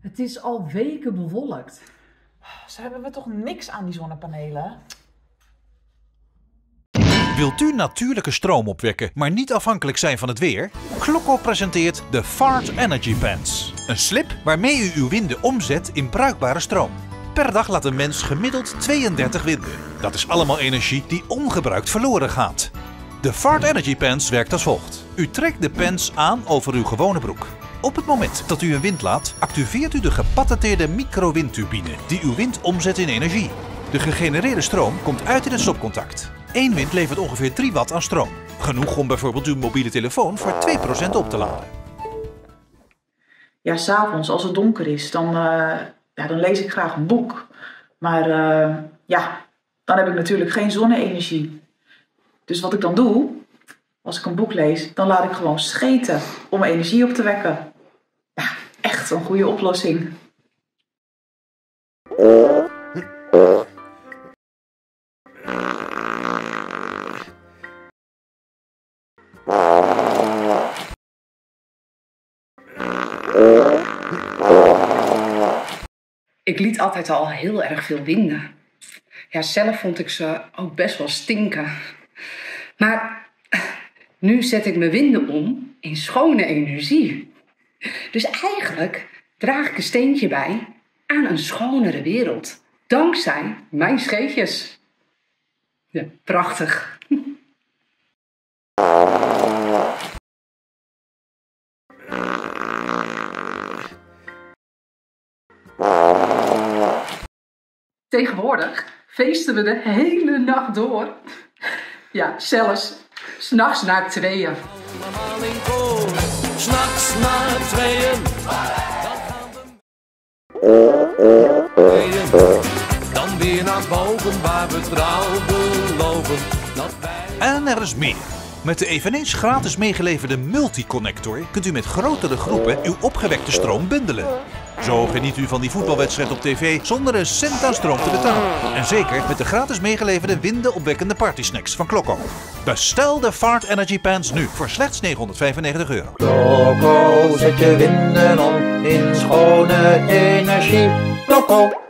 Het is al weken bewolkt. Ze hebben we toch niks aan die zonnepanelen? Wilt u natuurlijke stroom opwekken, maar niet afhankelijk zijn van het weer? Klokko presenteert de Fart Energy Pants. Een slip waarmee u uw winden omzet in bruikbare stroom. Per dag laat een mens gemiddeld 32 winden. Dat is allemaal energie die ongebruikt verloren gaat. De Fart Energy Pants werkt als volgt. U trekt de pants aan over uw gewone broek. Op het moment dat u een wind laat, activeert u de gepatenteerde microwindturbine die uw wind omzet in energie. De gegenereerde stroom komt uit in het stopcontact. Eén wind levert ongeveer 3 watt aan stroom. Genoeg om bijvoorbeeld uw mobiele telefoon voor 2% op te laden. Ja, s'avonds als het donker is, dan, eh, ja, dan lees ik graag een boek. Maar eh, ja, dan heb ik natuurlijk geen zonne-energie. Dus wat ik dan doe, als ik een boek lees, dan laat ik gewoon scheten om energie op te wekken. Echt een goede oplossing. Ik liet altijd al heel erg veel winden. Ja, zelf vond ik ze ook best wel stinken. Maar nu zet ik mijn winden om in schone energie. Dus eigenlijk draag ik een steentje bij aan een schonere wereld. Dankzij mijn scheetjes. Ja, prachtig. Tegenwoordig feesten we de hele nacht door. Ja, zelfs s'nachts na tweeën. S'nachts na tweeën. Dan weer naar boven waar we trouw beloven. Dat wij... En er is meer. Met de eveneens gratis meegeleverde Multiconnector kunt u met grotere groepen uw opgewekte stroom bundelen. Zo geniet u van die voetbalwedstrijd op tv zonder een cent aan stroom te betalen. En zeker met de gratis meegeleverde windenopwekkende partysnacks van Klokko. Bestel de Fart Energy Pants nu voor slechts 995 euro. Loco, zet je winden om in schone energie. Loco.